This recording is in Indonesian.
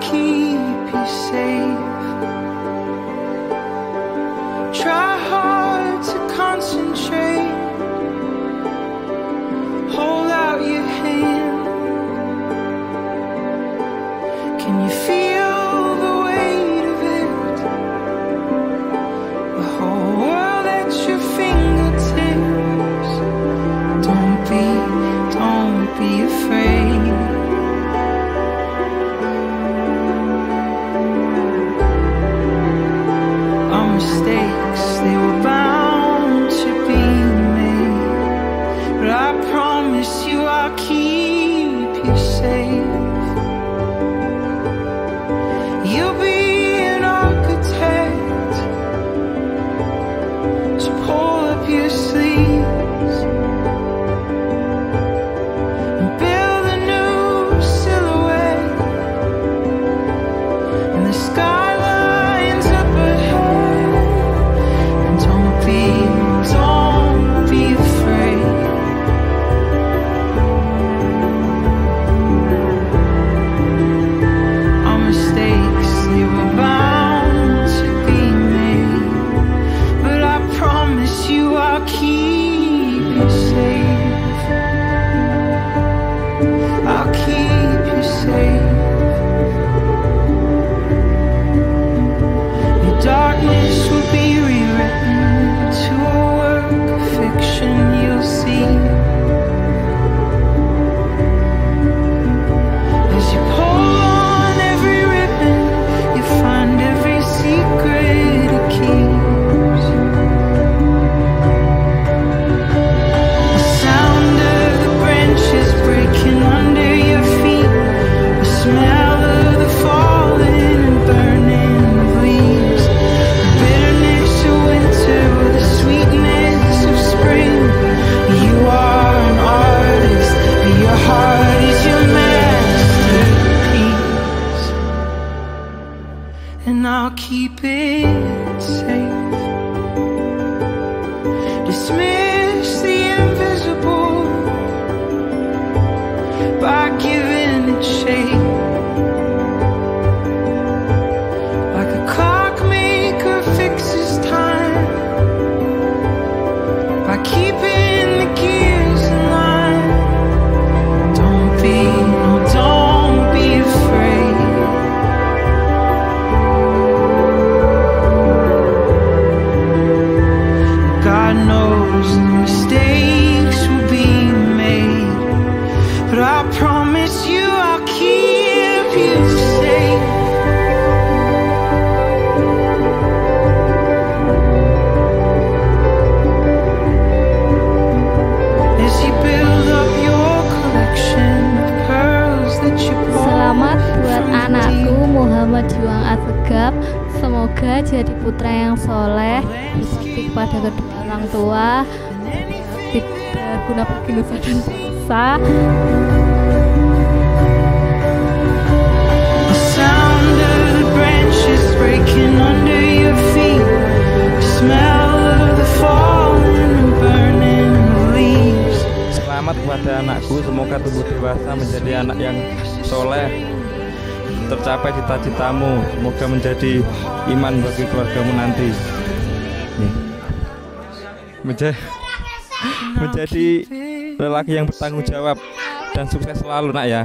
keep you safe. Try hard to concentrate. take and I'll keep it safe. Selamat buat anakku Muhammad Juang Asegab Semoga jadi putra yang soleh Berbakti kepada kedua orang tua Tidak guna bagi nusa dan bangsa kepada anakku. Semoga tubuh dewasa menjadi anak yang soleh tercapai cita-citamu. Semoga menjadi iman bagi keluargamu nanti. Menjadi menjadi lelaki yang bertanggung jawab dan sukses selalu nak ya.